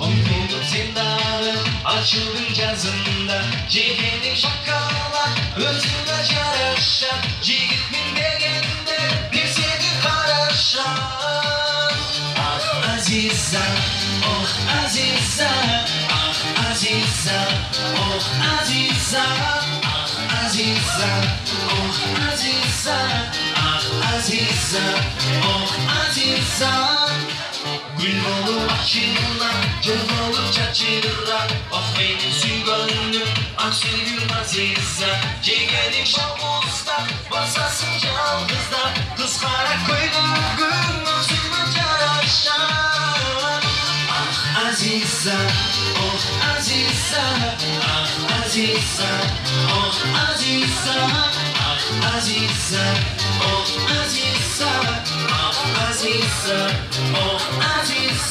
Omkulduk zindanı açıldın cazında Cihenin şakala özüne yarışan Cigitmin degende bir seni karışan Ah Aziza, oh Aziza Ah Aziza, oh Aziza Ah Aziza, oh Aziza Ah Aziza, oh Aziza Gül olup açılma, can olup çaçırla Ah benim sügönlüm, aksiyum aziza Ciğerim şapuzda, basasın caldızda Kızkara koydum gün gözümü caraşan Ah aziza, oh aziza Ah aziza, oh aziza Ah aziza, oh aziza Ah aziza, oh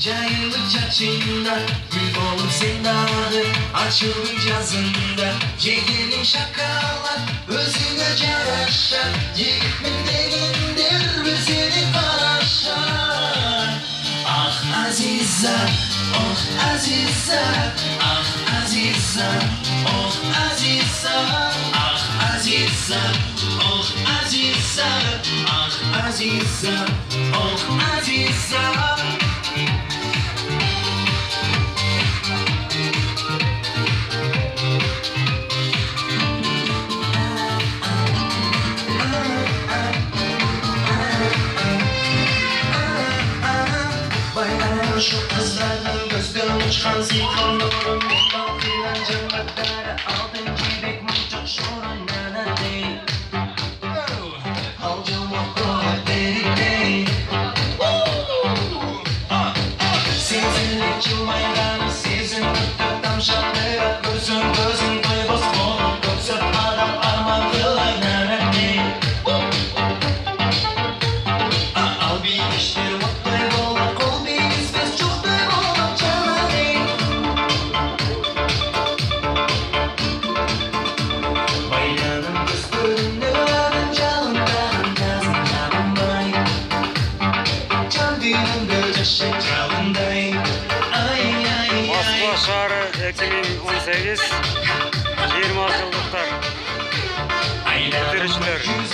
cayılıp çaçında Gül olup zindanı, açılın cazında Cegenin şakalar, özüne caraşar Yiğitmin degindir, bizini karaşar Ah Aziza, oh Aziza Ah Aziza, oh Aziza Ah Aziza, oh Aziza Ah Aziza, oh Aziza Bayram şu kızların gözden uçan zikonlarım Bakılan cennetleri altın giydik mucuk şoran nana değil. Halcı mokro deri değil Sezinlik çılmaygan Sezin öttü tam şartlara Gözün gözün duybos bolun Gözün adam arman kılay nana değil. Al Москва шары 2018 20 жылдықтар. Айда. Айда.